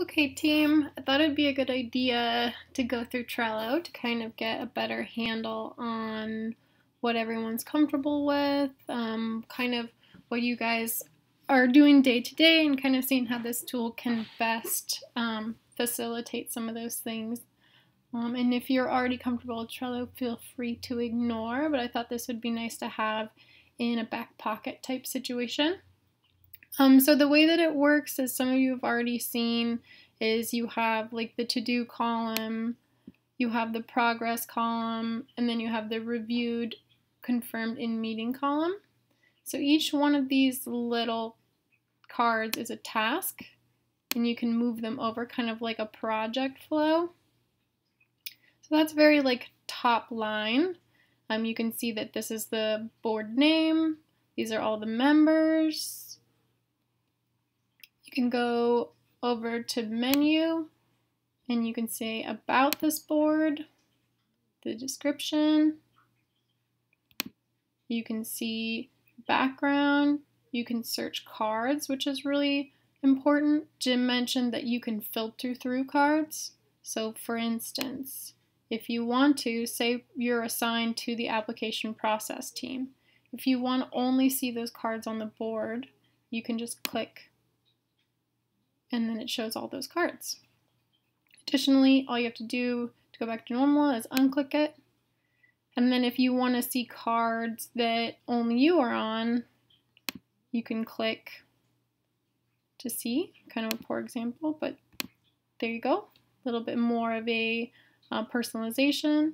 Okay team, I thought it'd be a good idea to go through Trello to kind of get a better handle on what everyone's comfortable with, um, kind of what you guys are doing day to day and kind of seeing how this tool can best um, facilitate some of those things. Um, and if you're already comfortable with Trello, feel free to ignore, but I thought this would be nice to have in a back pocket type situation. Um, so the way that it works, as some of you have already seen, is you have like the to-do column, you have the progress column, and then you have the reviewed, confirmed in meeting column. So each one of these little cards is a task, and you can move them over kind of like a project flow. So that's very like top line. Um, you can see that this is the board name. These are all the members. Can go over to menu and you can say about this board, the description. You can see background. You can search cards, which is really important. Jim mentioned that you can filter through cards. So for instance, if you want to, say you're assigned to the application process team. If you want to only see those cards on the board, you can just click and then it shows all those cards. Additionally, all you have to do to go back to normal is unclick it. And then if you want to see cards that only you are on, you can click to see, kind of a poor example, but there you go. A little bit more of a uh, personalization.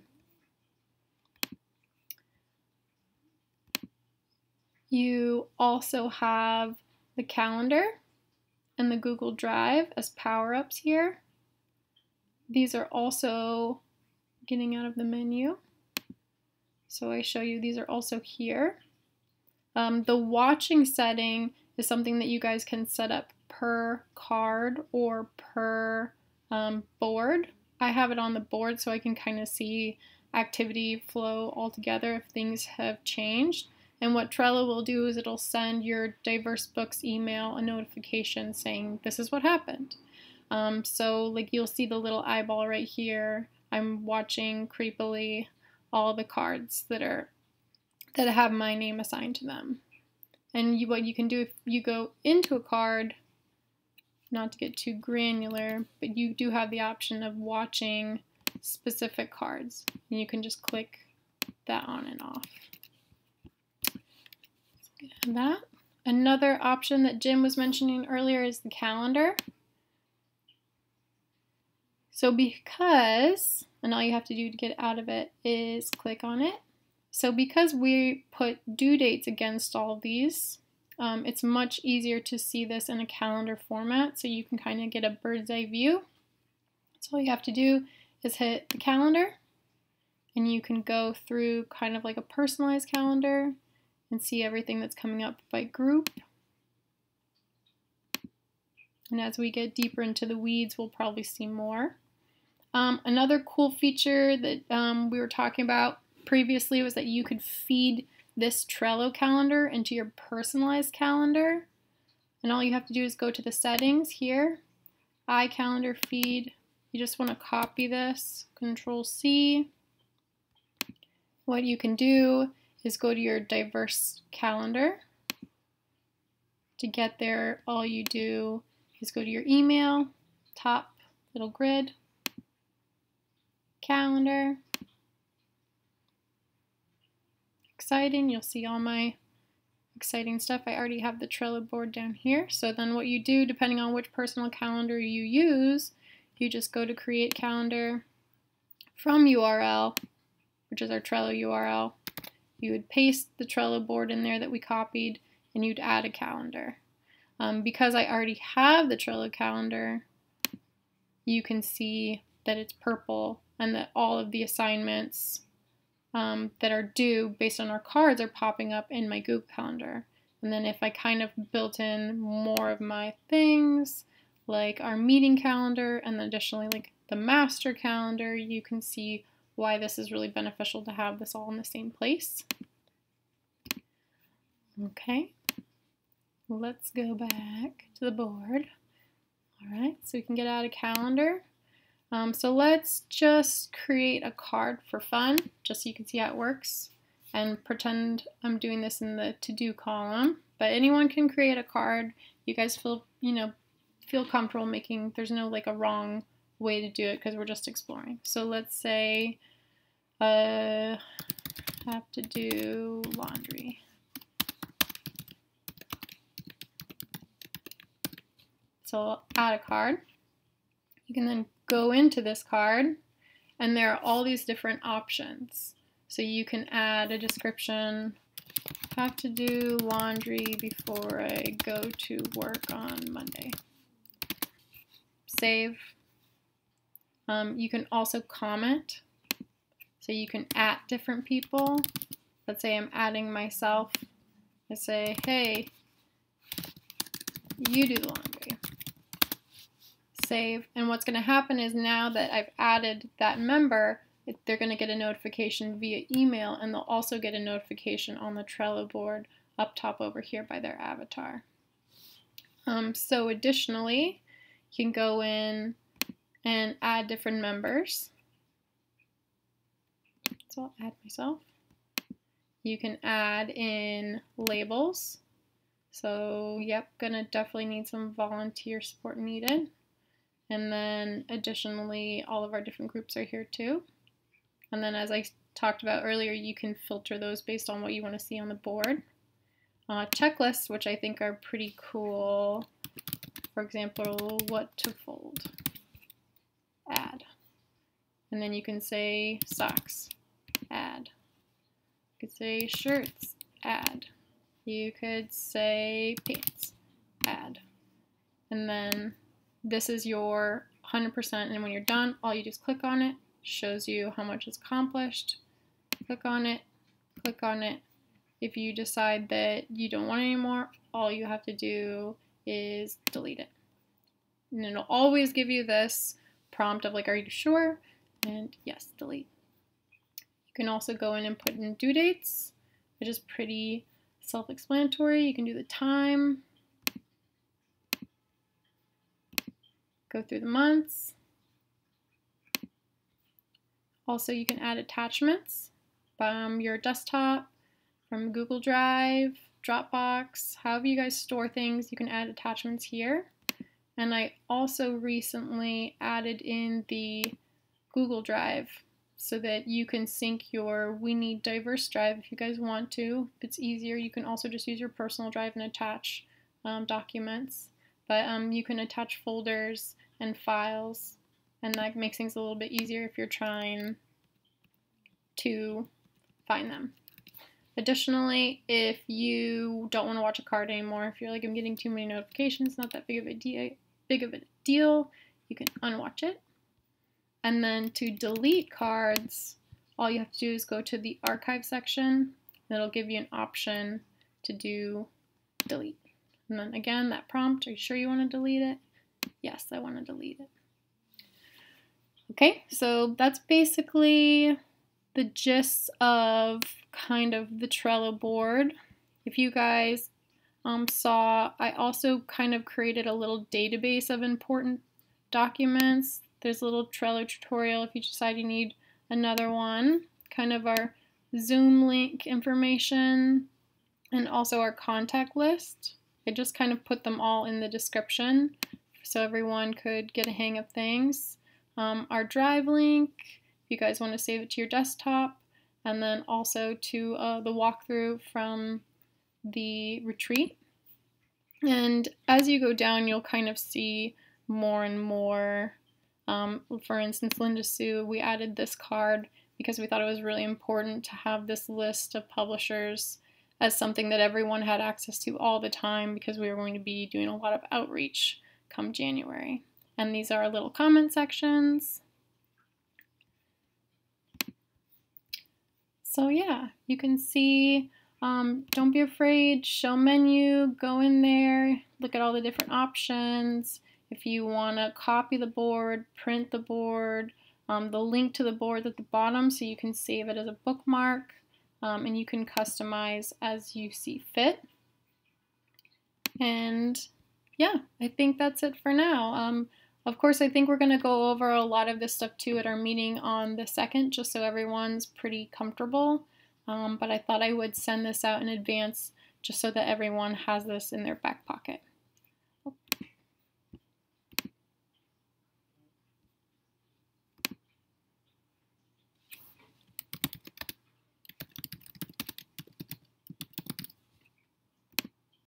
You also have the calendar and the Google Drive as power-ups here. These are also getting out of the menu. So I show you these are also here. Um, the watching setting is something that you guys can set up per card or per um, board. I have it on the board so I can kind of see activity flow all together if things have changed. And what Trello will do is it'll send your diverse books email a notification saying this is what happened. Um, so like you'll see the little eyeball right here. I'm watching creepily all the cards that are that have my name assigned to them. And you, what you can do if you go into a card, not to get too granular, but you do have the option of watching specific cards. And you can just click that on and off that. Another option that Jim was mentioning earlier is the calendar. So because, and all you have to do to get out of it is click on it. So because we put due dates against all these, um, it's much easier to see this in a calendar format so you can kind of get a bird's eye view. So all you have to do is hit the calendar and you can go through kind of like a personalized calendar and see everything that's coming up by group. And as we get deeper into the weeds, we'll probably see more. Um, another cool feature that um, we were talking about previously was that you could feed this Trello calendar into your personalized calendar. And all you have to do is go to the settings here, iCalendar feed. You just want to copy this, Control C. What you can do is go to your diverse calendar. To get there, all you do is go to your email, top little grid, calendar. Exciting, you'll see all my exciting stuff. I already have the Trello board down here. So then what you do, depending on which personal calendar you use, you just go to create calendar from URL, which is our Trello URL, you would paste the Trello board in there that we copied and you'd add a calendar. Um, because I already have the Trello calendar, you can see that it's purple and that all of the assignments um, that are due based on our cards are popping up in my Google Calendar. And then if I kind of built in more of my things, like our meeting calendar, and then additionally like the master calendar, you can see why this is really beneficial to have this all in the same place. Okay, let's go back to the board. All right, so we can get out a calendar. Um, so let's just create a card for fun, just so you can see how it works, and pretend I'm doing this in the to-do column. But anyone can create a card. You guys feel, you know, feel comfortable making, there's no like a wrong way to do it because we're just exploring. So let's say uh, have to do laundry. So add a card. You can then go into this card and there are all these different options. So you can add a description, have to do laundry before I go to work on Monday. Save. Um, you can also comment. So you can at different people. Let's say I'm adding myself. I say, hey, you do the laundry save. And what's going to happen is now that I've added that member, they're going to get a notification via email and they'll also get a notification on the Trello board up top over here by their avatar. Um, so additionally, you can go in and add different members. So I'll add myself. You can add in labels. So yep, gonna definitely need some volunteer support needed. And then additionally, all of our different groups are here too. And then as I talked about earlier, you can filter those based on what you want to see on the board. Uh, checklists, which I think are pretty cool. For example, what to fold. Add. And then you can say socks. Add. You could say shirts. Add. You could say pants. Add. And then this is your 100% and when you're done all you do is click on it shows you how much is accomplished click on it click on it if you decide that you don't want it anymore all you have to do is delete it and it'll always give you this prompt of like are you sure and yes delete you can also go in and put in due dates which is pretty self-explanatory you can do the time go through the months. Also, you can add attachments from your desktop, from Google Drive, Dropbox, however you guys store things, you can add attachments here. And I also recently added in the Google Drive so that you can sync your We Need Diverse Drive if you guys want to. If it's easier, you can also just use your personal drive and attach um, documents. But um, you can attach folders and files and that makes things a little bit easier if you're trying to find them. Additionally, if you don't want to watch a card anymore, if you're like, I'm getting too many notifications, not that big of a deal, big of a deal, you can unwatch it. And then to delete cards, all you have to do is go to the archive section. It'll give you an option to do delete. And then again, that prompt, are you sure you want to delete it? Yes, I want to delete it. Okay, so that's basically the gist of kind of the Trello board. If you guys um, saw, I also kind of created a little database of important documents. There's a little Trello tutorial if you decide you need another one. Kind of our Zoom link information and also our contact list. I just kind of put them all in the description so everyone could get a hang of things. Um, our drive link, if you guys want to save it to your desktop, and then also to uh, the walkthrough from the retreat. And as you go down, you'll kind of see more and more. Um, for instance, Linda Sue, we added this card because we thought it was really important to have this list of publishers as something that everyone had access to all the time because we were going to be doing a lot of outreach come January. And these are our little comment sections. So yeah, you can see, um, don't be afraid, show menu, go in there, look at all the different options. If you want to copy the board, print the board, um, the link to the board at the bottom so you can save it as a bookmark um, and you can customize as you see fit. And yeah, I think that's it for now. Um, of course, I think we're going to go over a lot of this stuff too at our meeting on the second, just so everyone's pretty comfortable. Um, but I thought I would send this out in advance just so that everyone has this in their back pocket.